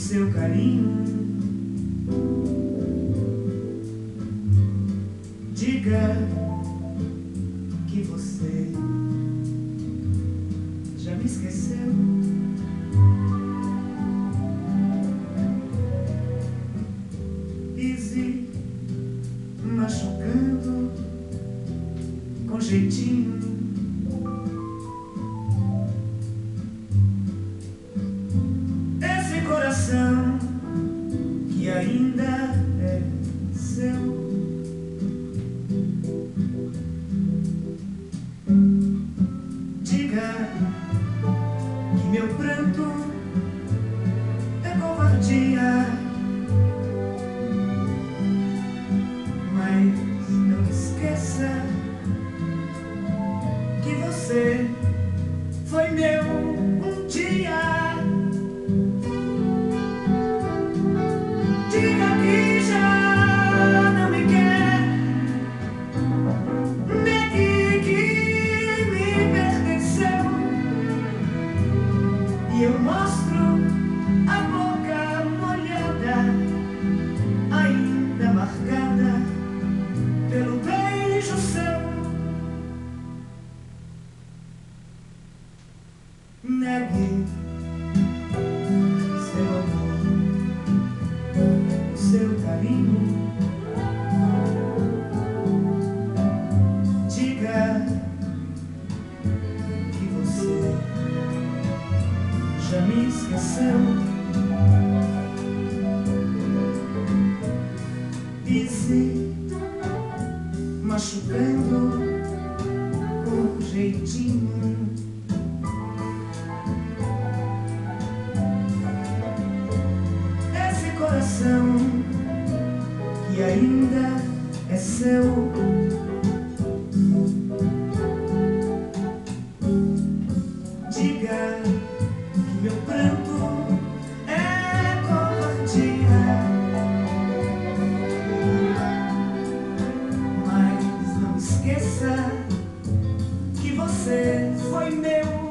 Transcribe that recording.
seu carinho. Diga que você já me esqueceu. Easy, machucando com jeitinho. Foi meu um dia. Diga que já não me quer, negue que me pertenceu. E eu mostro Negue seu amor, o seu carinho. Diga que você já me esqueceu. Pise machucando com jeitinho. Coração que ainda é seu. Diga que meu pranto é covardia, mas não esqueça que você foi meu